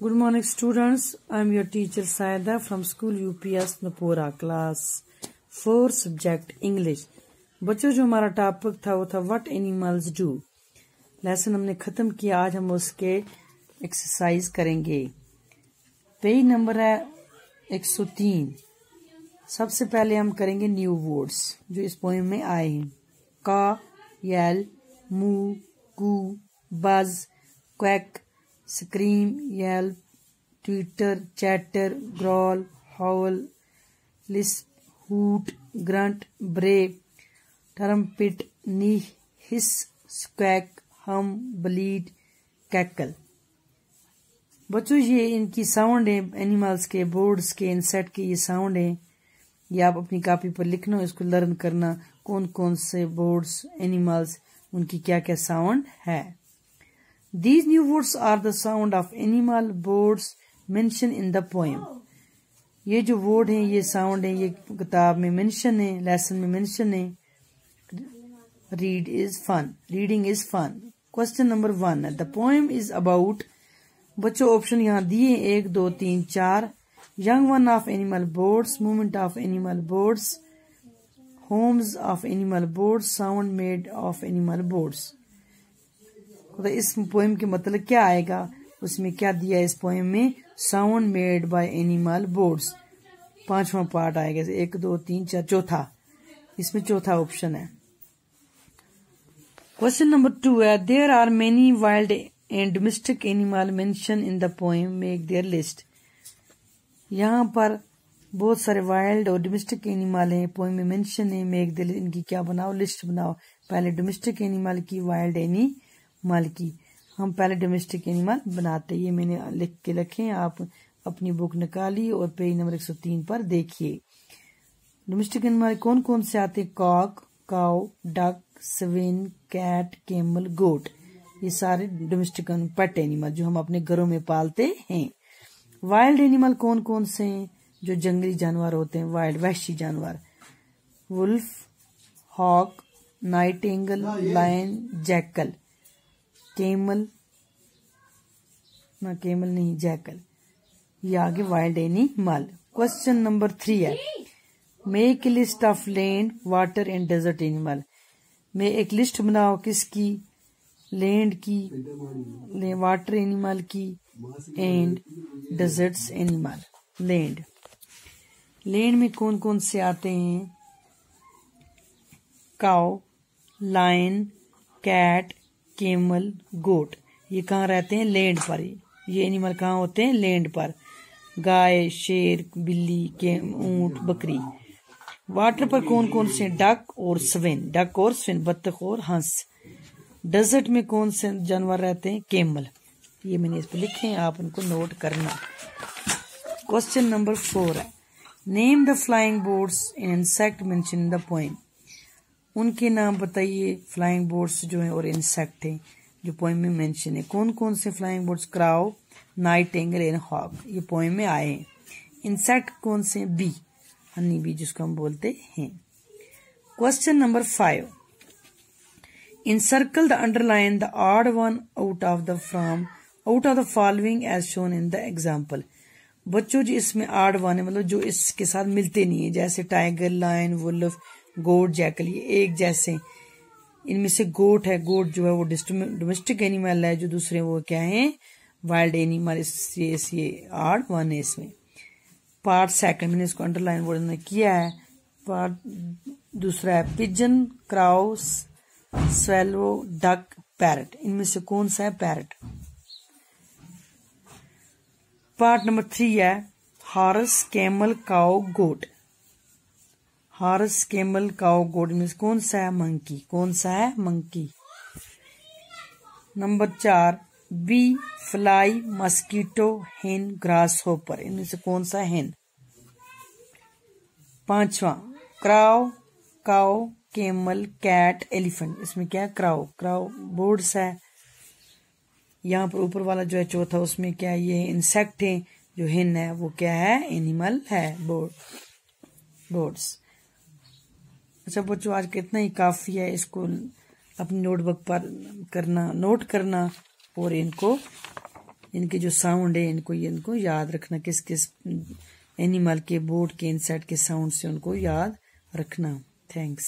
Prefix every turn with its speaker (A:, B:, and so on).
A: Good morning, students. I am your teacher, Saida, from school UPS Napora class 4 subject English. बच्चों, जो हमारा topic था, वो था व्हाट एनिमल्स डू लेसन हमने खत्म किया, आज हम उसके एक्सरसाइज करेंगे पेज नंबर है 103 सबसे पहले हम करेंगे न्यू वर्ड्स जो इस पोएम में आए हैं का yell moo coo buzz quack scream yell twitter chatter growl howl लिस hoot grunt bray trumpet neigh hiss squawk hum bleat cackle बच्चों, ये इनकी साउंड है एनिमल्स के बोर्ड्स के इंसेक्ट के, ये साउंड है। ये आप अपनी कॉपी पर लिखना इसको लर्न करना कौन कौन से बोर्ड्स एनिमल्स उनकी क्या क्या साउंड है। These new words are the sound of animal birds mentioned in the poem. ये जो वर्ड है, ये साउंड है, ये किताब में मेंशन है लेसन में मेंशन है। Read is fun reading is fun question number one the poem is about बच्चों ऑप्शन यहाँ दिए एक, दो, तीन, चार। Young one of animal birds movement of animal birds homes of animal birds sound made of animal birds तो इस poem के मतलब क्या आएगा? उसमें क्या दिया इस पोएम में? Sound made by animal birds पांचवा पार्ट आएगा एक, दो, तीन, चार, चौथा। इसमें चौथा ऑप्शन है। क्वेश्चन नंबर टू है। There are many wild and domestic animal mention in the poem make their list यहाँ पर बहुत सारे वाइल्ड और डोमेस्टिक एनिमल हैं। पोएम में मेंशन है। मेक देयर इनकी क्या बनाओ? लिस्ट बनाओ। पहले डोमेस्टिक एनिमल की वाइल्ड एनी माल की। हम पहले डोमेस्टिक एनिमल बनाते ये मैंने लिख के रखे आप अपनी बुक निकाली और पेज नंबर 103 पर देखिए। डोमेस्टिक एनिमल कौन कौन से आते हैं? Cock cow duck swine cat camel goat ये सारे डोमेस्टिक पेट एनिमल जो हम अपने घरों में पालते हैं। वाइल्ड एनिमल कौन कौन से हैं? जो जंगली जानवर होते हैं। वाइल्ड वैशी जानवर। Wolf hawk nightingale lion jackal camel, ना केमल नहीं, जैकल। ये आगे wild animal question number three है। Make list of land water and desert animal मैं एक लिस्ट बनाओ, किसकी? लैंड की। वाटर एनिमल की। And deserts animal land land में कौन कौन से आते हैं? Cow lion cat camel goat. ये कहाँ रहते हैं? लैंड पर ये एनिमल कहाँ होते हैं? लैंड पर। गाय, शेर, बिल्ली के ऊँट, बकरी। वाटर पर कौन कौन से डक और स्विन डक और स्विन बत्तख और हंस। डेजर्ट में कौन से जानवर रहते हैं? केमल ये मैंने इस पर लिखे हैं, आप उनको नोट करना। क्वेश्चन नंबर फोर है। Name the flying birds in insect mention the poem उनके नाम बताइए फ्लाइंग बोर्ड्स जो है और इंसेक्ट है, जो पोइम में मेंशन है। कौन कौन से flying birds crow night angle and hoc ये पोइम में आए हैं। इंसेक्ट कौन से बी हनी बी जिसको हम बोलते हैं। Question number five in circle the underline the odd one out of the from out of the following as shown in the example बच्चों जो, इसमें आर्ड वन है मतलब जो इसके साथ मिलते नहीं है, जैसे tiger lion wolf goat jackal, एक जैसे। इनमें से गोट है, गोट जो है वो डोमेस्टिक एनिमल है, जो दूसरे वो क्या है? वाइल्ड एनिमल इससे ये आठ वन है इसमें। पार्ट सेकंड मैंने इसको अंडरलाइन वर्ड किया है। पार्ट दूसरा है pigeon crows swallow duck parrot इनमें से कौन सा है? पैरट पार्ट नंबर थ्री है horse camel cow goat horse, camel cow goat means कौन सा है? मंकी। कौन सा है? मंकी। नंबर चार, bee, fly, mosquito, hen grasshopper इनमें से कौन सा हेन? पांचवा crow cow camel, cat, elephant. इसमें क्या है? क्राउ क्राउ बोर्ड्स है। यहाँ पर ऊपर वाला जो है चौथा, उसमें क्या है? ये इंसेक्ट है। जो हिन है, वो क्या है? एनिमल है। बोर्ड। बोर्ड्स। अच्छा बच्चों आज कितना ही काफ़ी है, इसको अपनी नोटबुक पर करना नोट करना और इनको, इनके जो साउंड है, इनको इनको याद रखना, किस किस एनिमल के बोर्ड के इनसेट के साउंड से उनको याद रखना। थैंक्स